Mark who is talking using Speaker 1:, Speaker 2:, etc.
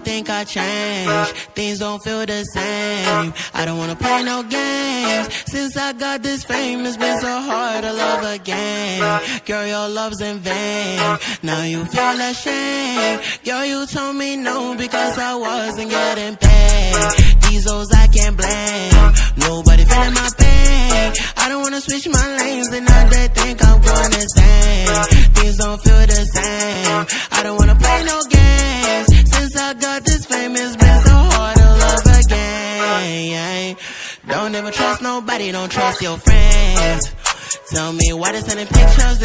Speaker 1: think I changed. Things don't feel the same. I don't wanna play no games. Since I got this fame, it's been so hard to love again. Girl, your love's in vain. Now you feel ashamed. Girl, you told me no because I wasn't getting paid. These hoes I can't blame. Nobody feeling my pain. I don't wanna switch my lanes and now they think I'm going insane. Things don't feel the same. Don't ever trust nobody, don't trust your friends. Tell me why they sending pictures,